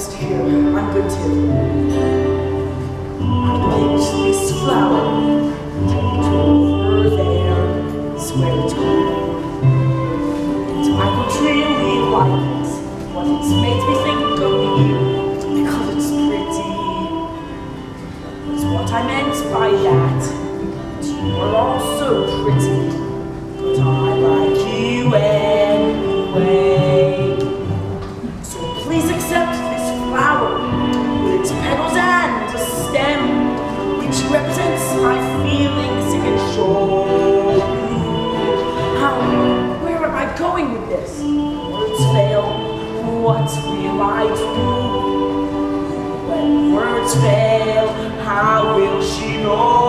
rest here. I'm good too. I licked this flower. It over there. It's cool. And I would really like it. But it's made me think of you. Because it's pretty. That's what I meant by that. You are also pretty. Represents my feelings and show. How, where am I going with this? Words fail. What will I do? When words fail, how will she know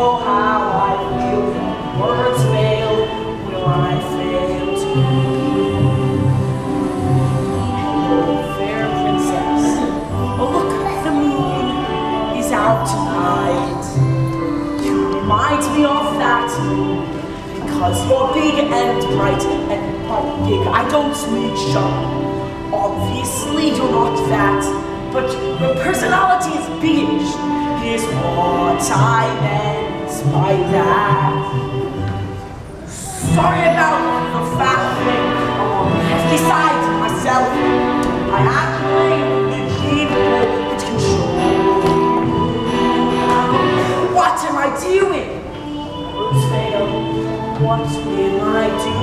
me of that because you're big and bright and not big. I don't mean sharp. Obviously, you're not that, but your personality is biggish. Is what I meant by that. Sorry about the fat thing. I've decided myself. I actually. What am I doing? What will I do?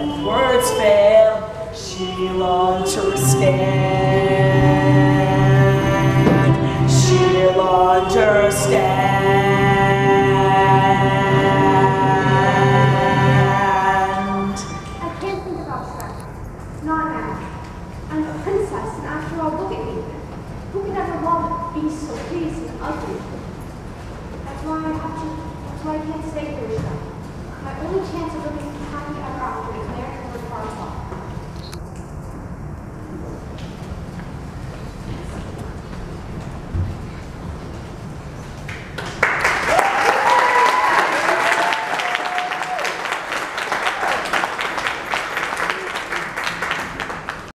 When words fail, she longed to stand. She longs to stand. I can't think about that. Not now. I'm a princess, and after all, look at me. Who could ever love a beast so pleased and ugly? That's why I have to, that's why I can't stay here. My only chance of living happy ever after.